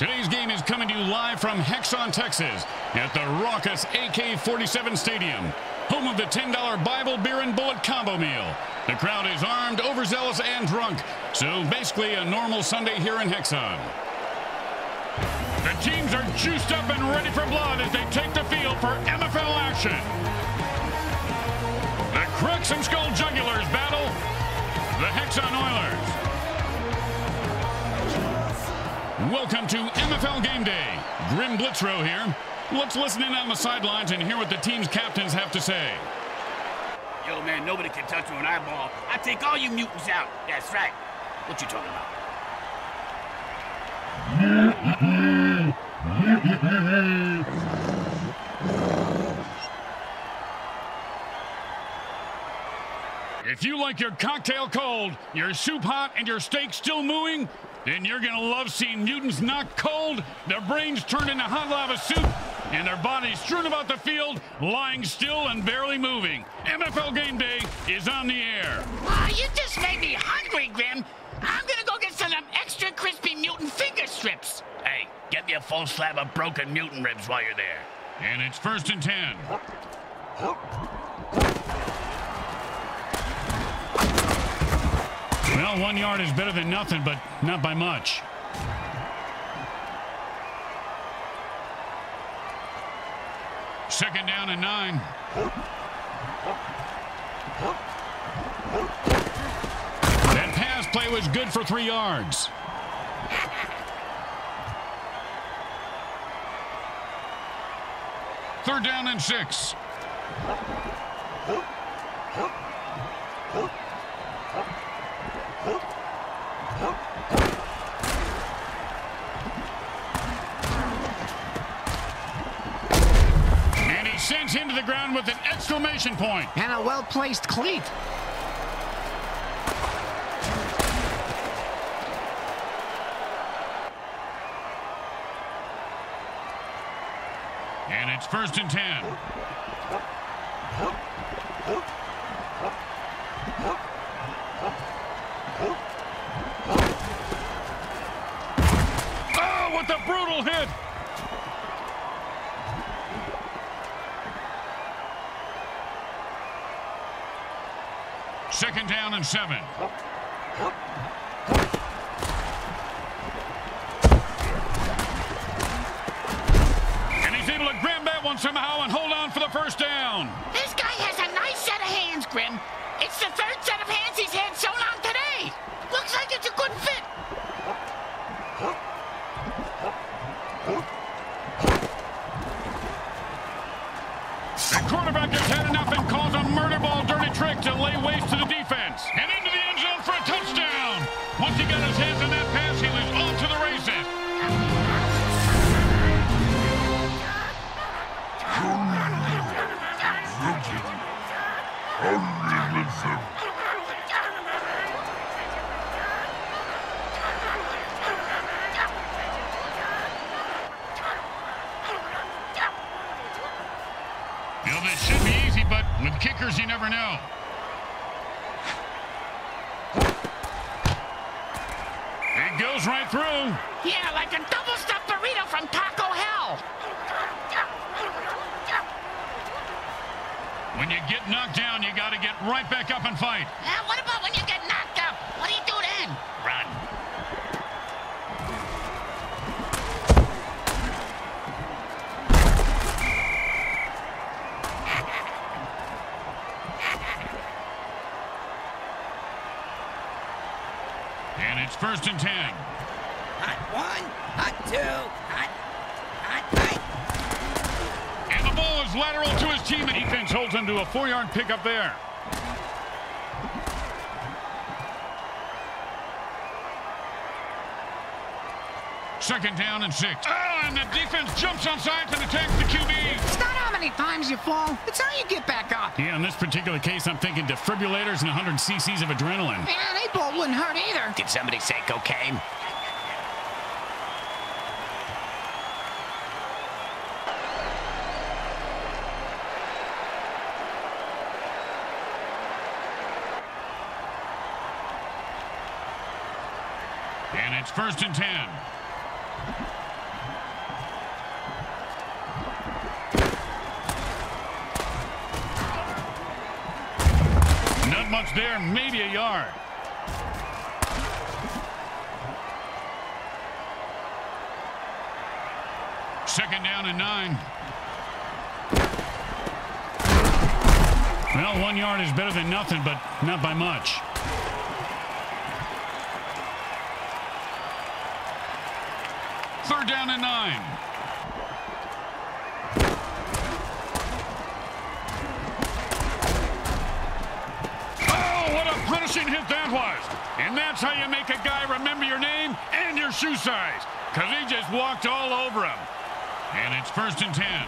Today's game is coming to you live from Hexxon, Texas, at the raucous AK-47 Stadium, home of the $10 Bible Beer and Bullet combo meal. The crowd is armed, overzealous, and drunk, so basically a normal Sunday here in Hexxon. The teams are juiced up and ready for blood as they take the field for MFL action. The Cracksumskull Jugulars battle the Hexxon Oilers. Welcome to MFL Game Day. Grim Blitzrow here. Let's listen in on the sidelines and hear what the team's captains have to say. Yo, man, nobody can touch me when I ball. I take all you mutants out. That's right. What you talking about? If you like your cocktail cold, your soup hot, and your steak still mooing, then you're going to love seeing mutants knocked cold, their brains turned into hot lava soup, and their bodies strewn about the field, lying still and barely moving. MFL Game Day is on the air. Oh, you just made me hungry, Grim. I'm going to go get some extra crispy mutant finger strips. Hey, get me a full slab of broken mutant ribs while you're there. And it's first and ten. Well, one yard is better than nothing, but not by much. Second down and nine. That pass play was good for three yards. Third down and six. And he sends him to the ground with an exclamation point. And a well-placed cleat. And it's first and ten. Oh, what a brutal hit! Second down and seven. And he's able to grab that one somehow and hold on for the first down. This guy has a nice set of hands, Grim. It's the third set of hands he's had so long today. Looks like it's a good fit. The quarterback has had enough and calls a murder ball dirty trick to lay waste defense. And into the end zone for a touchdown. Once he got his hands on that When you get knocked down, you got to get right back up and fight. Uh, what about when you get knocked up? What do you do then? Run. And it's first and ten. Hot one, hot two, hot, hot, hot. And the ball is lateral to his team, and defense holds him to a four-yard pickup there. Second down and six. Oh, and the defense jumps on sides and attacks the QB. It's not how many times you fall. It's how you get back up. Yeah, in this particular case, I'm thinking defibrillators and 100 cc's of adrenaline. Man, eight ball wouldn't hurt either. Did somebody say cocaine? It's first and ten. Not much there, maybe a yard. Second down and nine. Well, one yard is better than nothing, but not by much. Third down and nine. Oh, what a punishing hit that was. And that's how you make a guy remember your name and your shoe size. Because he just walked all over him. And it's first and ten.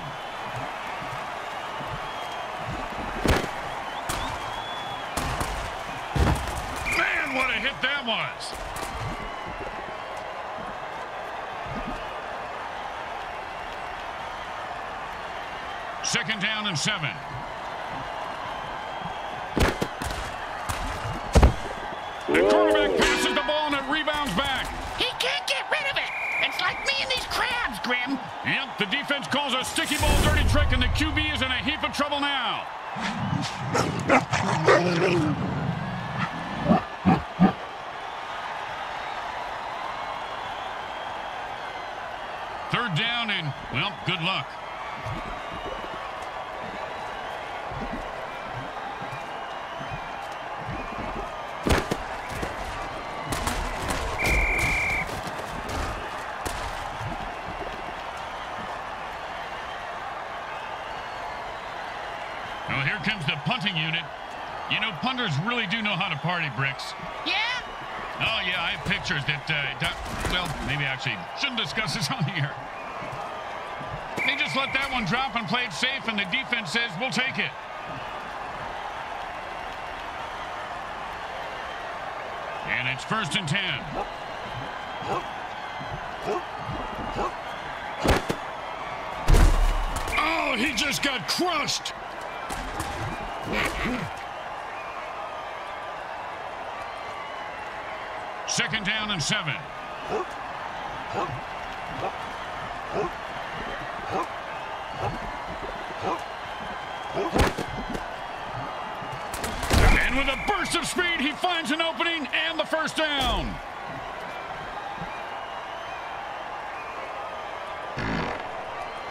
Man, what a hit that was. Second down and seven. The quarterback passes the ball and it rebounds back. He can't get rid of it. It's like me and these crabs, Grim. Yep, the defense calls a sticky ball dirty trick, and the QB is in a heap of trouble now. Third down and, well, good luck. Well, here comes the punting unit. You know, punters really do know how to party, Bricks. Yeah? Oh, yeah, I have pictures that, uh, well, maybe actually shouldn't discuss this on here. They just let that one drop and play it safe, and the defense says, we'll take it. And it's first and ten. Oh, he just got crushed. Second down and seven. And with a burst of speed, he finds an opening and the first down.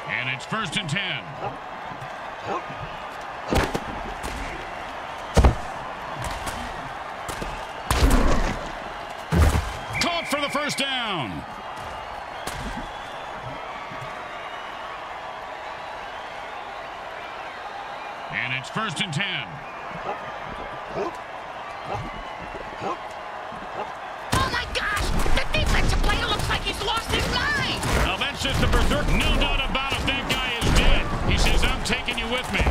And it's first and ten. Caught for the first down. And it's first and ten. Oh my gosh! The defensive player looks like he's lost his mind! Now that's just a berserk. No doubt about it, that guy is dead. He says, I'm taking you with me.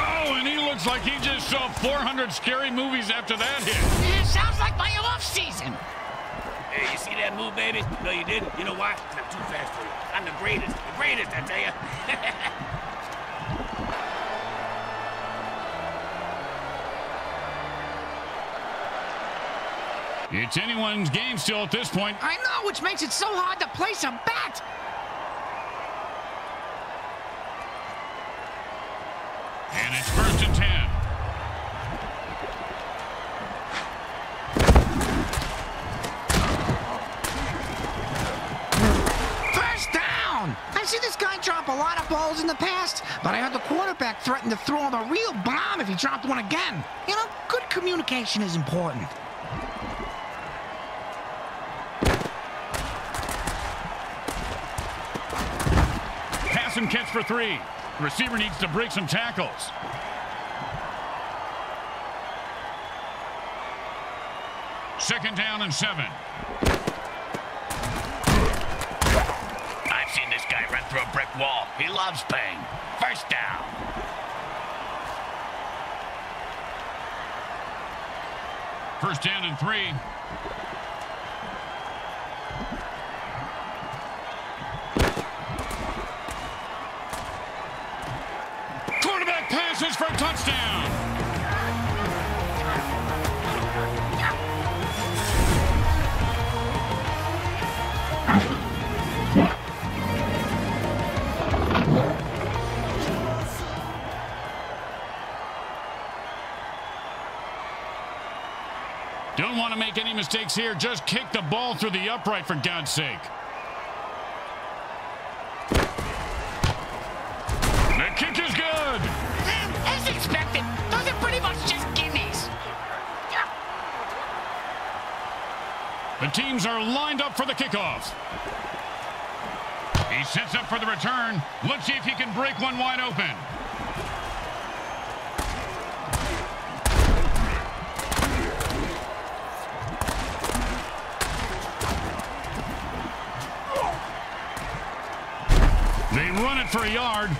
Oh, and he looks like he just saw 400 scary movies after that hit. It sounds like my off season. Hey, you see that move, baby? No, you didn't. You know why? 'Cause I'm too fast for you. I'm the greatest. The greatest, I tell you. It's anyone's game still at this point. I know, which makes it so hard to place a bet. And it's first and ten. First down. I've seen this guy drop a lot of balls in the past, but I heard the quarterback threaten to throw him a real bomb if he dropped one again. You know, good communication is important. Pass and catch for three. Receiver needs to break some tackles. Second down and seven. I've seen this guy run through a brick wall. He loves pain. First down. First down and three. Quarterback passes for a touchdown. Mistakes here. Just kick the ball through the upright, for God's sake. The kick is good. As expected, those are pretty much just gimmies. The teams are lined up for the kickoff. He sets up for the return. Let's see if he can break one wide open. They run it for a yard.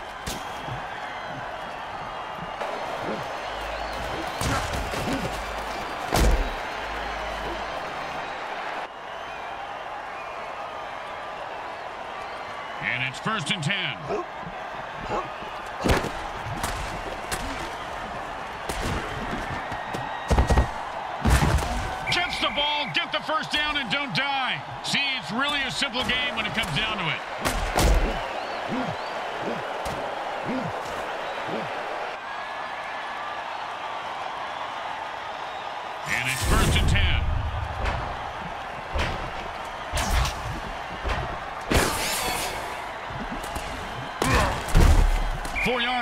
And it's first and ten. Catch the ball, get the first down, and don't die. See, it's really a simple game when it comes down to it.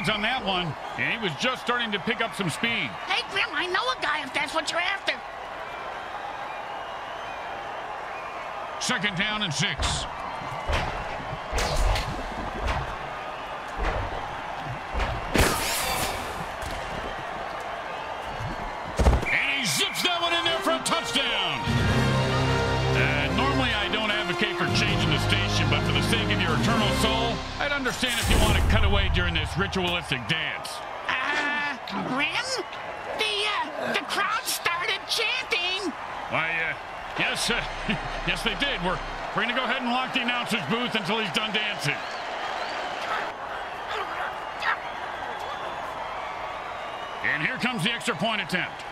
On that one, and he was just starting to pick up some speed. Hey, Grim, I know a guy if that's what you're after. Second down and six. This ritualistic dance. Uh, Grim? The, uh, the crowd started chanting. Why, uh, yes, uh, yes, they did. We're, we're going to go ahead and lock the announcer's booth until he's done dancing. And here comes the extra point attempt.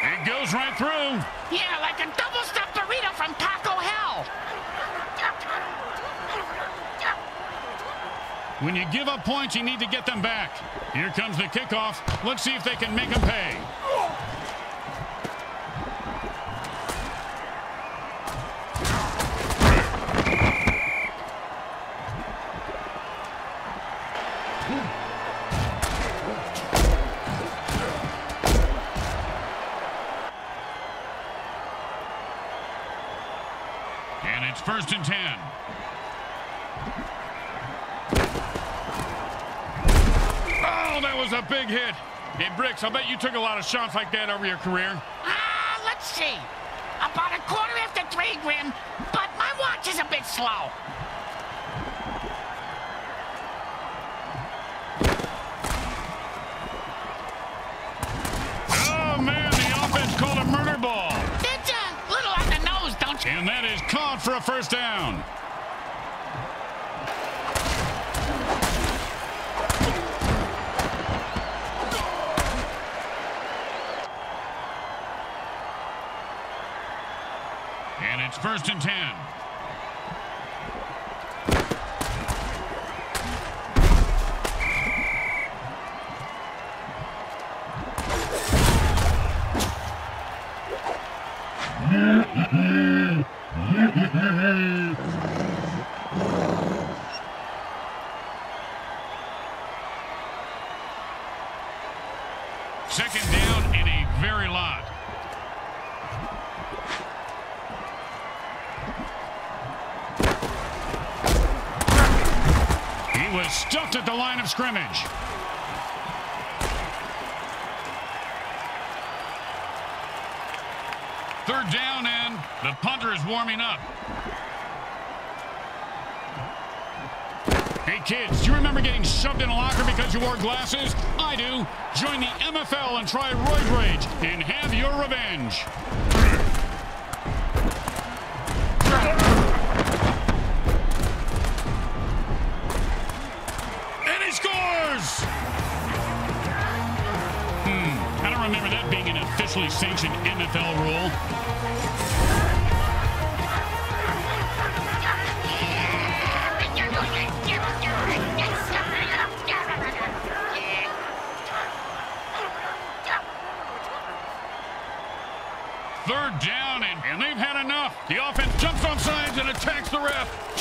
It goes right through. Yeah, like a double burrito from Taco Hell. When you give up points, you need to get them back. Here comes the kickoff. Let's see if they can make them pay. Hey, Bricks, I bet you took a lot of shots like that over your career. Ah, let's see. About a quarter after three, Grim, but my watch is a bit slow. Oh, man, the offense called a murder ball. It's a little on the nose, don't you? And that is caught for a first down. first and 10. Of scrimmage. Third down and the punter is warming up. Hey kids, do you remember getting shoved in a locker because you wore glasses? I do. Join the MFL and try Roid Rage and have your revenge. officially sanctioned NFL rule. Third down, and, and they've had enough. The offense jumps on sides and attacks the ref.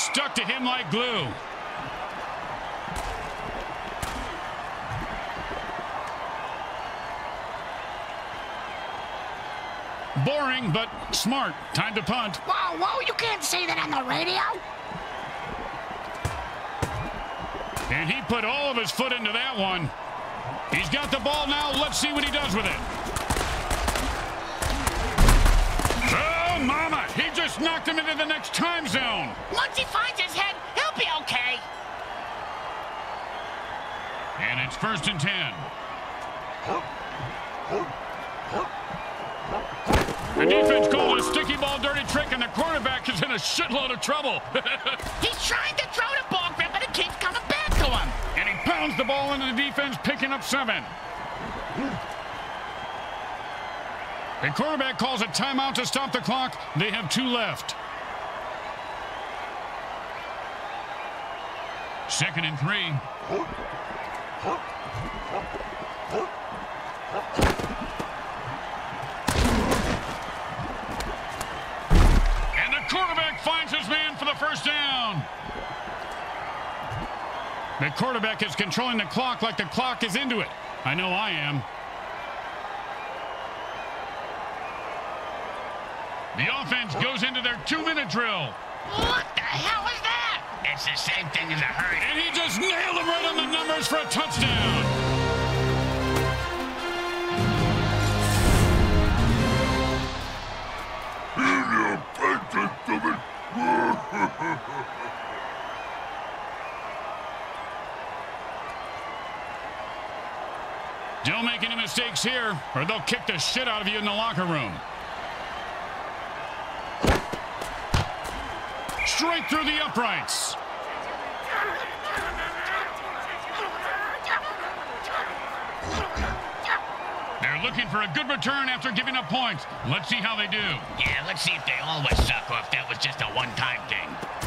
Stuck to him like glue. Boring, but smart. Time to punt. Whoa, whoa, you can't say that on the radio. And he put all of his foot into that one. He's got the ball now. Let's see what he does with it. Oh, mama. He just knocked him into the next time zone. Once he finds his head, he'll be okay. And it's first and ten. The defense called a sticky ball dirty trick, and the quarterback is in a shitload of trouble. He's trying to throw the ball, Grim, but it keeps coming back to him. And he pounds the ball into the defense, picking up seven. The quarterback calls a timeout to stop the clock. They have two left. Second and three. And the quarterback finds his man for the first down. The quarterback is controlling the clock like the clock is into it. I know I am. The offense goes into their two-minute drill. What the hell is that? It's the same thing as a hurry. And he just nailed him right on the numbers for a touchdown. Don't make any mistakes here, or they'll kick the shit out of you in the locker room. Straight through the uprights. They're looking for a good return after giving up points. Let's see how they do. Yeah, let's see if they always suck or if that was just a one-time thing.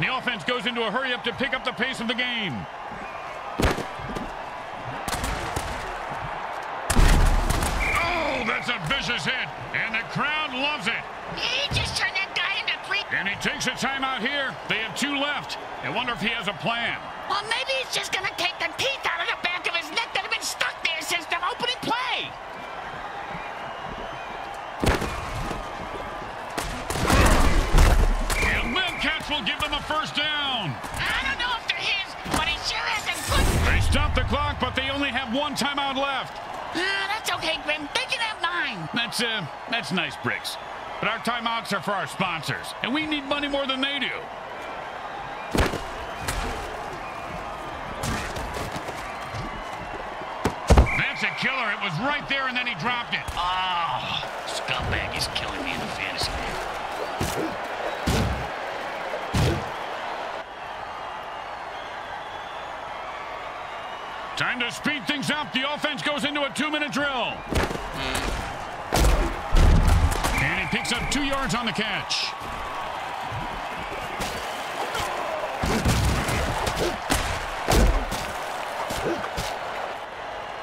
And the offense goes into a hurry up to pick up the pace of the game. Oh, that's a vicious hit. And the crowd loves it. He just turned that guy into three. And he takes a timeout here. They have two left. I wonder if he has a plan. Well, maybe he's just gonna take the teeth Will a first down. I don't know if they're his, but he sure has a good. They stop the clock, but they only have one timeout left. Ah, that's okay, Grim. They can have nine. That's, uh, that's nice, Bricks. But our timeouts are for our sponsors, and we need money more than they do. That's a killer. It was right there, and then he dropped it. Oh, scumbag is killing me in the fantasy game. Time to speed things up. The offense goes into a two-minute drill. And he picks up two yards on the catch.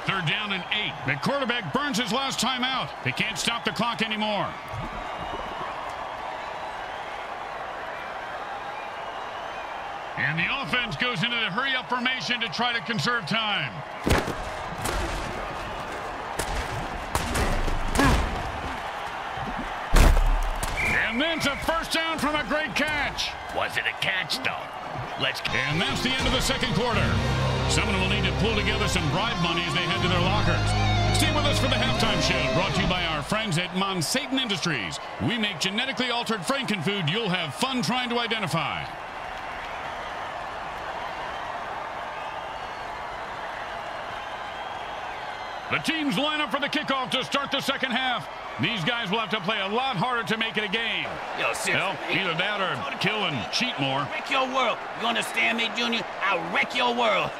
Third down and eight. The quarterback burns his last time out. They can't stop the clock anymore. And the offense goes into the hurry-up formation to try to conserve time. And then it's a first down from a great catch. Was it a catch, though? Let's And that's the end of the second quarter. Someone will need to pull together some bribe money as they head to their lockers. Stay with us for the halftime show, brought to you by our friends at Monsatan Industries. We make genetically altered frankenfood you'll have fun trying to identify. The teams line up for the kickoff to start the second half. These guys will have to play a lot harder to make it a game. Yo. Well, either that or kill and cheat more. Wreck your world. You understand me, Junior? I'll wreck your world.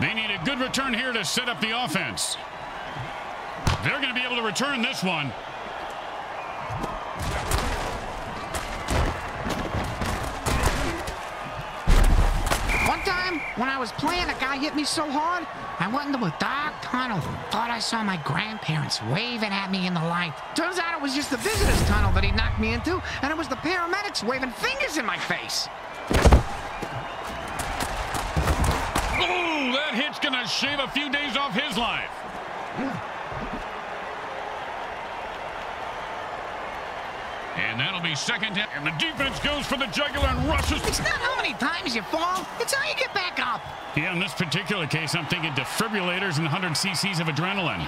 They need a good return here to set up the offense. They're going to be able to return this one. One time, when I was playing, a guy hit me so hard, I went into a dark tunnel. Thought I saw my grandparents waving at me in the light. Turns out it was just the visitor's tunnel that he knocked me into, and it was the paramedics waving fingers in my face. Ooh, that hit's going to shave a few days off his life. And that'll be second down. And the defense goes for the jugular and rushes. It's not how many times you fall, it's how you get back up. Yeah, in this particular case, I'm thinking defibrillators and 100 cc's of adrenaline.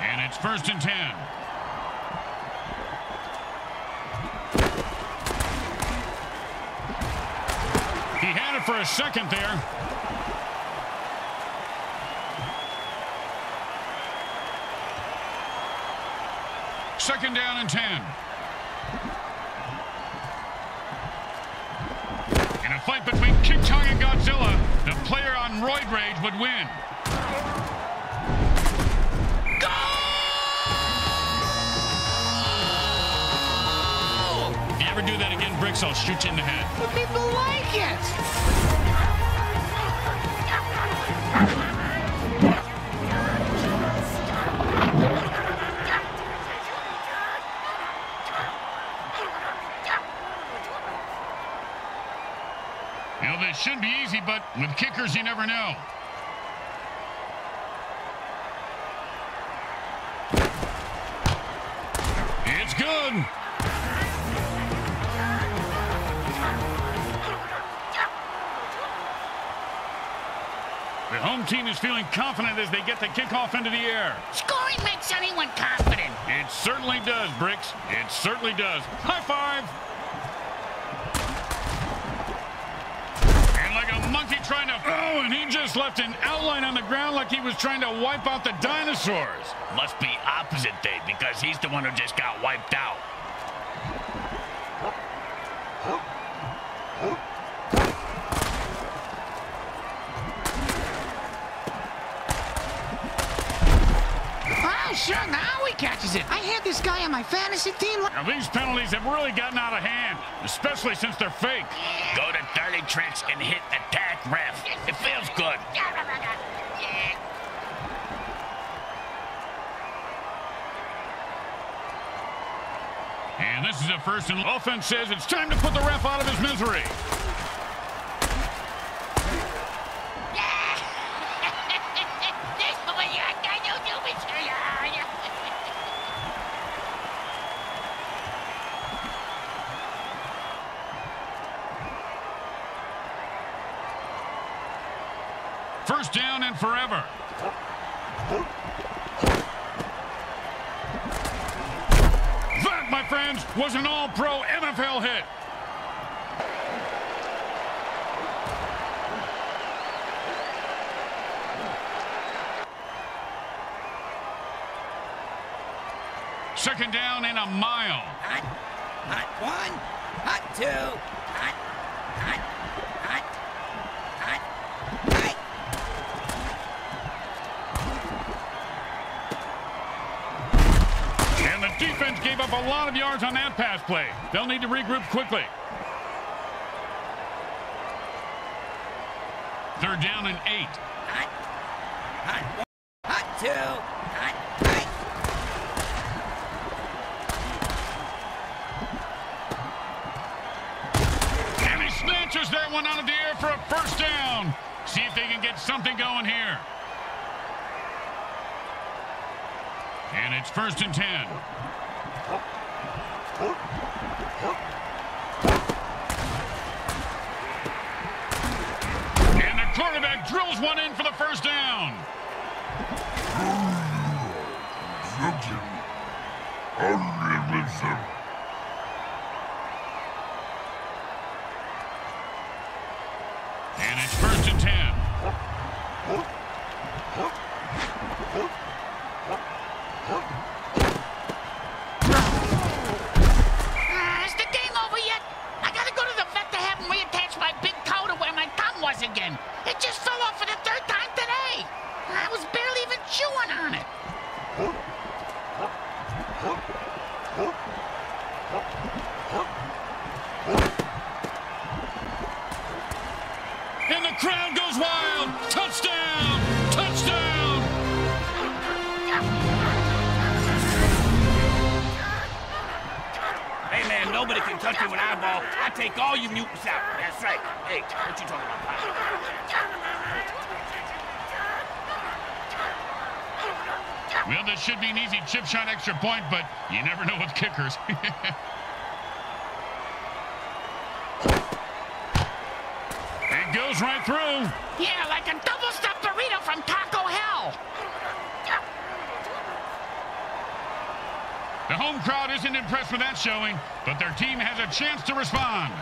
And it's first and 10. It for a second there. Second down and 10. In a fight between King Kong and Godzilla, the player on Roid Rage would win. If you ever do that again, Bricks, I'll shoot you in the head. But People like it. You know, this should be easy, but with kickers, you never know. Is feeling confident as they get the kickoff into the air. Scoring makes anyone confident. It certainly does, Bricks. It certainly does. High five. And like a monkey trying to... Oh, and he just left an outline on the ground like he was trying to wipe out the dinosaurs. Must be opposite day because he's the one who just got wiped out. Oh, sure, now he catches it. I had this guy on my fantasy team. Now, these penalties have really gotten out of hand, especially since they're fake. Go to dirty tricks and hit attack ref. It feels good. And this is a first and offense says it's time to put the ref out of his misery. First down and forever. That, my friends, was an all-pro NFL hit. Second down and a mile. Hot, hot one, hot two, hot, hot, hot, hot. And the defense gave up a lot of yards on that pass play. They'll need to regroup quickly. Third down and eight. Hot, hot one, hot two, hot. And he snatches that one out of the air for a first down. See if they can get something going here. And it's first and ten. And the quarterback drills one in for the first down. And it's first and ten. Uh, is the game over yet? I gotta go to the vet to have him reattach my big toe to where my thumb was again. It just fell off for the third time today. I was barely even chewing on it. And the crowd goes wild. Touchdown! Touchdown! Hey, man, nobody can touch me with eyeball. I take all you mutants out. That's right. Hey, what you talking about, Pop? Well, this should be an easy chip shot extra point, but you never know with kickers. it goes right through. Yeah, like a double stuffed burrito from Taco Hell. The home crowd isn't impressed with that showing, but their team has a chance to respond.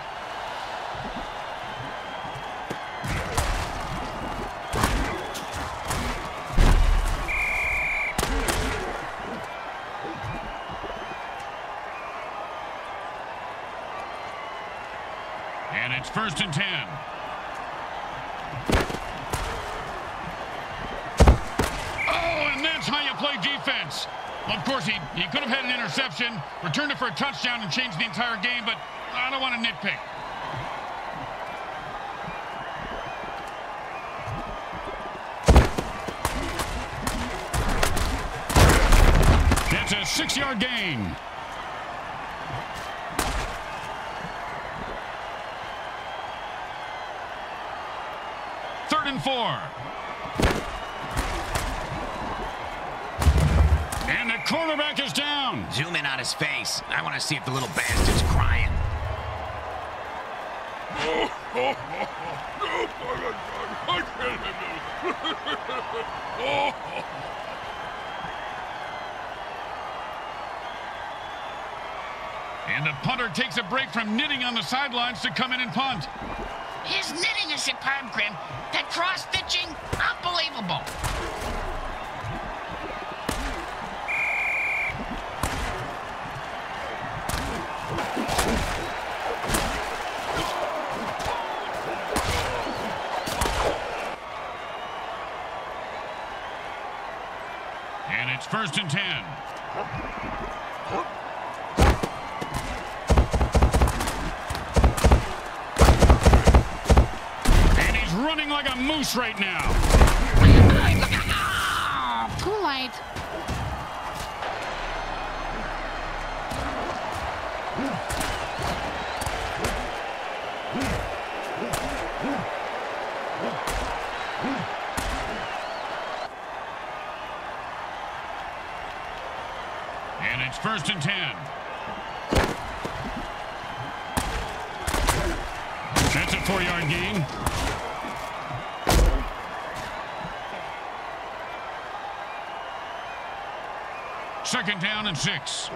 First and ten. Oh, and that's how you play defense. Of course, he, he could have had an interception, returned it for a touchdown, and changed the entire game, but I don't want to nitpick. That's a six-yard gain. And four. And the quarterback is down. Zoom in on his face. I want to see if the little bastard's crying. And the punter takes a break from knitting on the sidelines to come in and punt. His knitting is superb, Grim. That cross-stitching, unbelievable. And it's first and ten. Moose right now. Too late. And it's first and ten. Second down and six.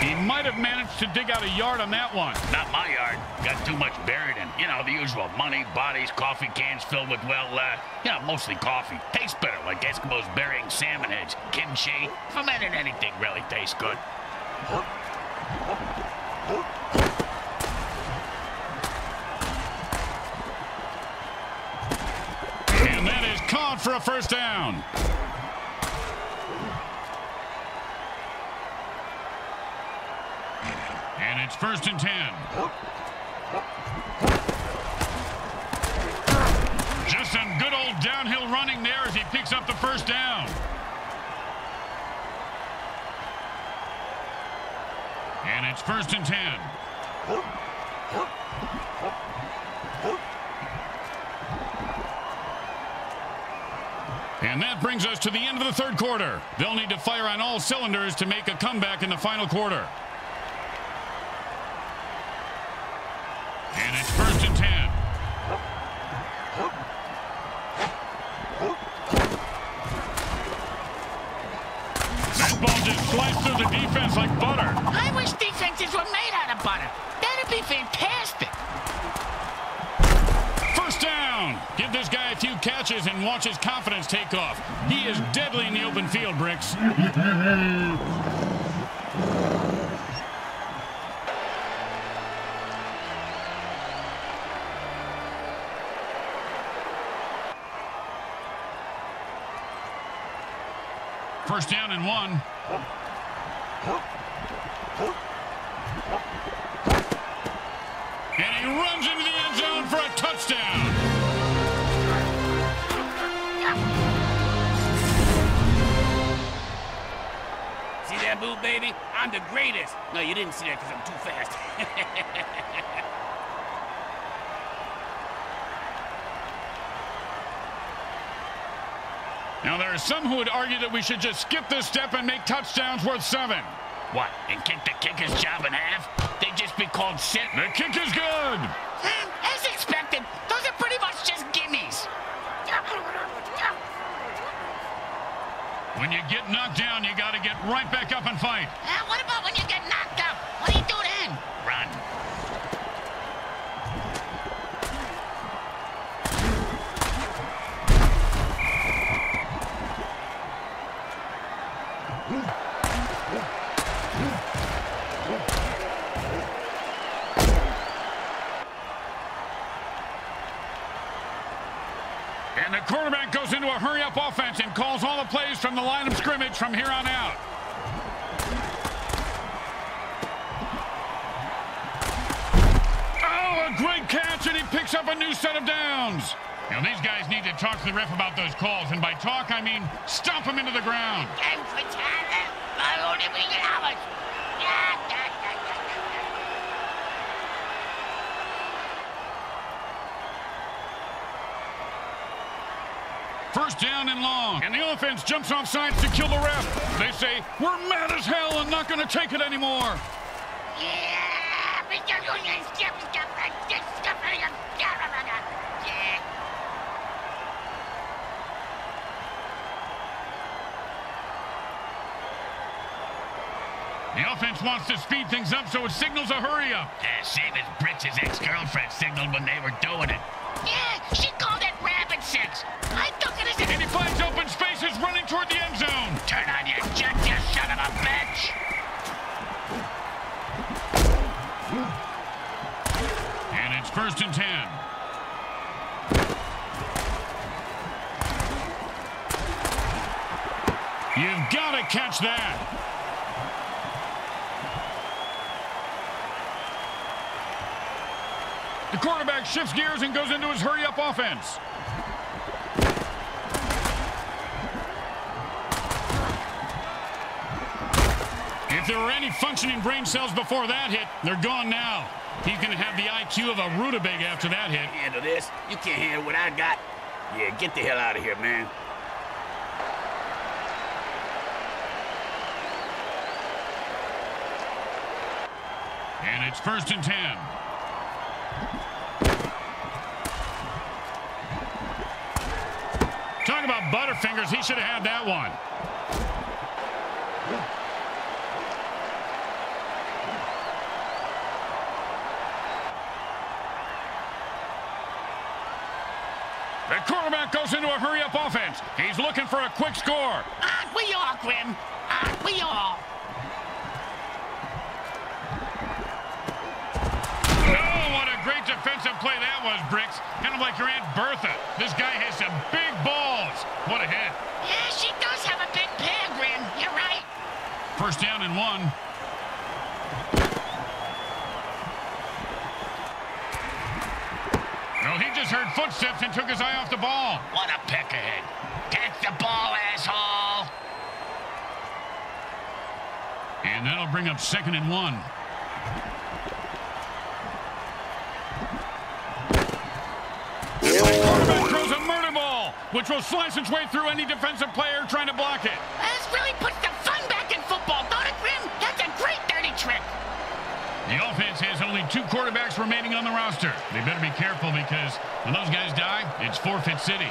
He might have managed to dig out a yard on that one. Not my yard. Got too much buried in. You know, the usual money, bodies, coffee cans filled with, well, uh, you know, mostly coffee. Tastes better, like Eskimos burying salmon heads. Kimchi. Fermented anything really tastes good. And that is caught for a first down. And it's first and ten. Just some good old downhill running there as he picks up the first down. And it's first and ten. And that brings us to the end of the third quarter. They'll need to fire on all cylinders to make a comeback in the final quarter. And it's first and ten. That ball just sliced through the defense like butter. I wish defenses were made out of butter. That'd be fantastic. Give this guy a few catches and watch his confidence take off. He is deadly in the open field, Bricks. First down and one. And he runs into the end zone for a touchdown. That move, baby? I'm the greatest. No, you didn't see that because I'm too fast. Now, there are some who would argue that we should just skip this step and make touchdowns worth seven. What, and kick the kicker's job in half? They'd just be called sit. The kick is good. Hmm, As expected, those are pretty much just gimmies. When you get knocked down, you got to get right back up and fight. Uh, what about when you get knocked out? What do you do then? Run. And the quarterback goes into a hurry-up offense and calls all the plays from the line of scrimmage from here on out. Oh, a great catch, and he picks up a new set of downs. Now, these guys need to talk to the ref about those calls, and by talk, I mean stomp them into the ground. First down and long, and the offense jumps off sides to kill the ref. They say, we're mad as hell and not going to take it anymore. The offense wants to speed things up, so it signals a hurry up. Yeah, same as Bricks' ex-girlfriend signaled when they were doing it. Yeah, she called it rabbit sex. I took it as And he finds open spaces running toward the end zone. Turn on your jet, you son of a bitch. And it's first and ten. You've got to catch that. The quarterback shifts gears and goes into his hurry-up offense. If there were any functioning brain cells before that hit, they're gone now. He's going to have the IQ of a rutabaga after that hit. handle this. You can't handle what I got. Yeah, get the hell out of here, man. And it's first and ten. Talk about Butterfingers. He should have had that one. The quarterback goes into a hurry-up offense. He's looking for a quick score. Aren't we all, Grim? Aren't we all? Oh, what a great defensive play that was, Bricks. Kind of like your Aunt Bertha. This guy has some big balls. What a hit. Yeah, she does have a big pair, Grim. You're right. First down and one. Well, he just heard footsteps and took his eye off the ball. What a peck ahead. Catch the ball, asshole. And that'll bring up second and one. Throws a murder ball. which will slice its way through any defensive player trying to block it. This really puts two quarterbacks remaining on the roster. They better be careful because when those guys die, it's forfeit city.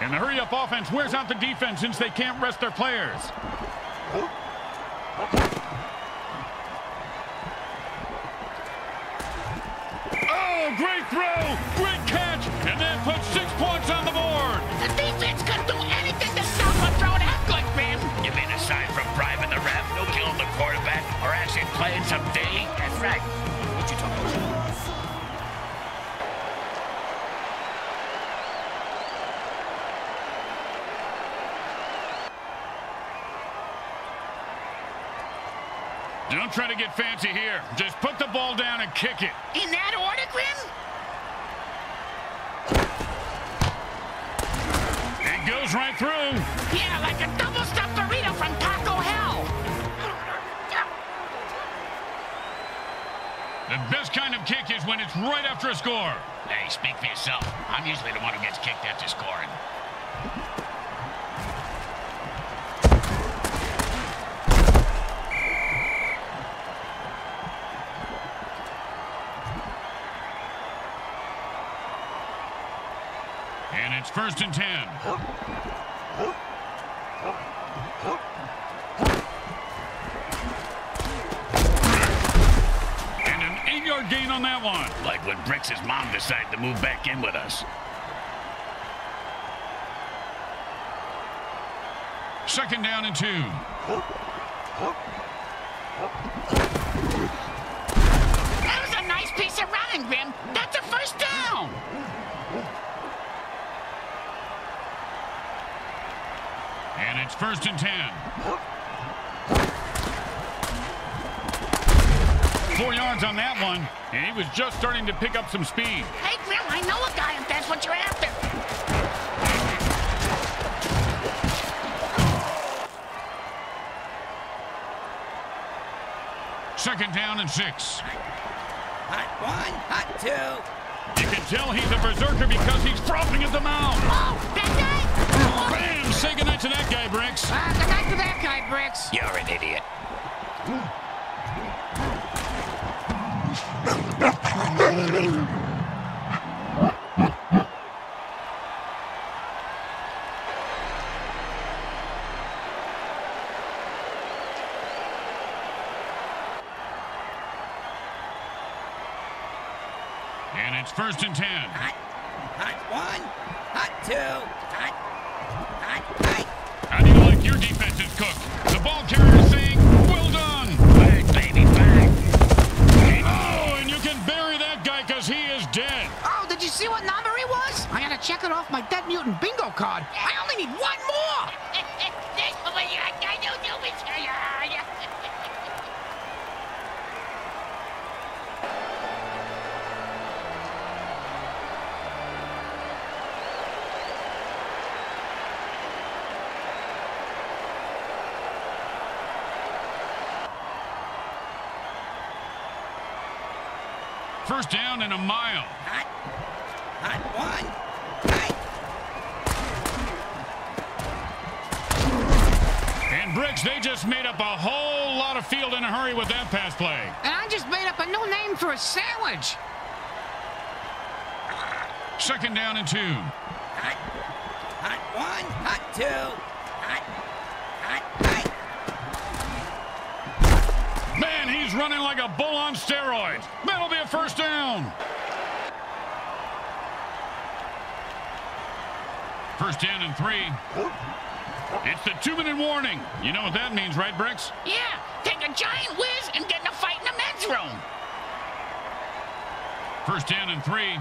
And the hurry-up offense wears out the defense since they can't rest their players. Oh, great throw! Great catch! And that puts six points on the board! The defense couldn't do anything that. You mean aside from bribing the ref, no killing the quarterback, or actually playing some D? That's right. What you talking about? Don't try to get fancy here. Just put the ball down and kick it. In that order, Grim? It goes right through. Yeah, like a double The best kind of kick is when it's right after a score. Hey, speak for yourself. I'm usually the one who gets kicked after scoring. And it's first and ten. On that one. Like when Bricks' mom decided to move back in with us. Second down and two. That was a nice piece of running, Grim. That's a first down. And it's first and ten. Four yards on that one. And he was just starting to pick up some speed. Hey, Grim, I know a guy if that's what you're after. Second down and six. Hot one, hot two. You can tell he's a berserker because he's frothing at the mouth. Oh, that guy? Bam! Say goodnight to that guy, Bricks. Uh, good night to that guy, Bricks. You're an idiot. And it's first and ten. Hot, hot one, hot two, field hurry with that pass play. And I just made up a new name for a sandwich. Second down and two. Hot, hot one, hot two, hot, hot, hot. Man, he's running like a bull on steroids. That'll be a first down. First down and three. It's the two-minute warning. You know what that means, right, Bricks? Yeah, take a giant whiz and get in a fight in the men's room. First down and three.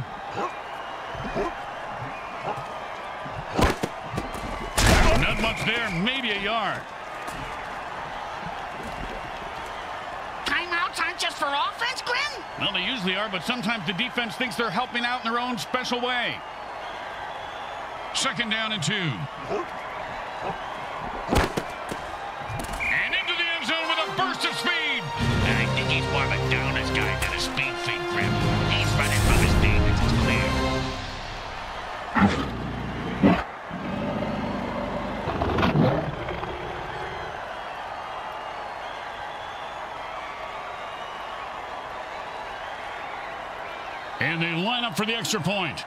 Not much there, maybe a yard. Timeouts aren't just for offense, Grim? Well, they usually are, but sometimes the defense thinks they're helping out in their own special way. Second down and two. For the extra point.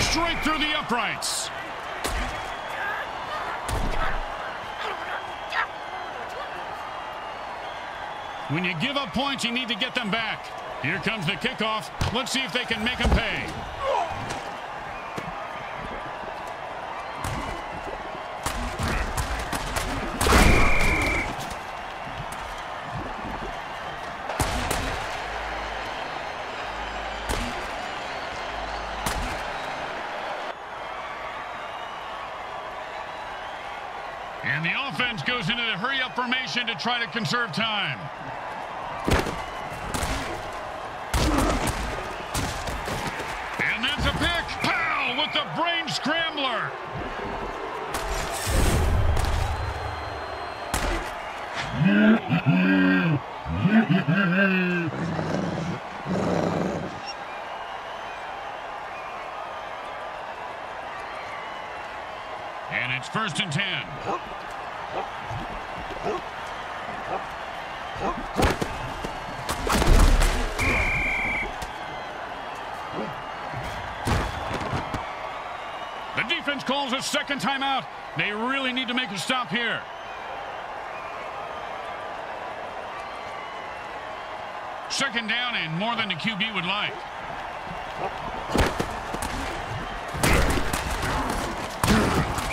Straight through the uprights. When you give up points, you need to get them back. Here comes the kickoff. Let's see if they can make them pay. And the offense goes into the hurry-up formation to try to conserve time. And that's a pick. Pow! With the brain scrambler. And it's first and ten. A second timeout. They really need to make a stop here. Second down and more than the QB would like.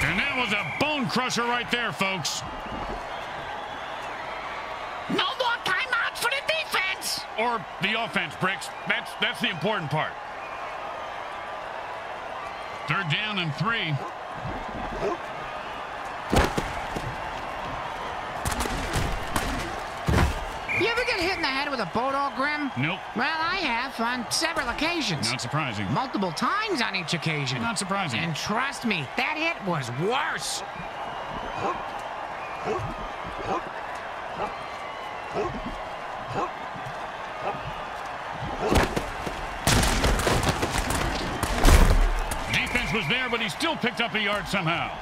And that was a bone crusher right there, folks. No more timeouts for the defense. Or the offense, Bricks. That's, that's the important part. Third down and three. You ever get hit in the head with a bulldog, Grim? Nope. Well, I have on several occasions. Not surprising. Multiple times on each occasion. Not surprising. And trust me, that hit was worse. Defense was there, but he still picked up a yard somehow.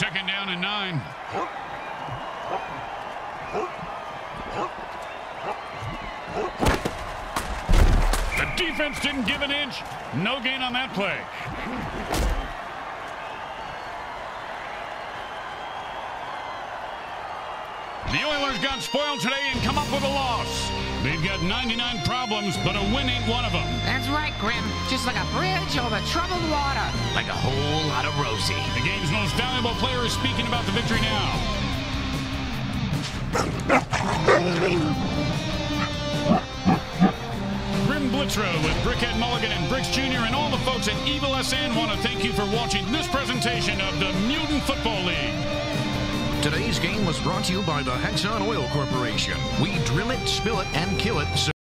Second down and nine. The defense didn't give an inch. No gain on that play. The Oilers got spoiled today and come up with a loss. They've got 99 problems, but a win ain't one of them. That's right, Grim. Just like a bridge over troubled water. Like a whole lot of Rosie. The game's most valuable player is speaking about the victory now. Grim Blitzrow with Brickhead Mulligan and Bricks Jr. and all the folks at Evil SN want to thank you for watching this presentation of the Mutant Football League. Today's game was brought to you by the Hexxon Oil Corporation. We drill it, spill it, and kill it.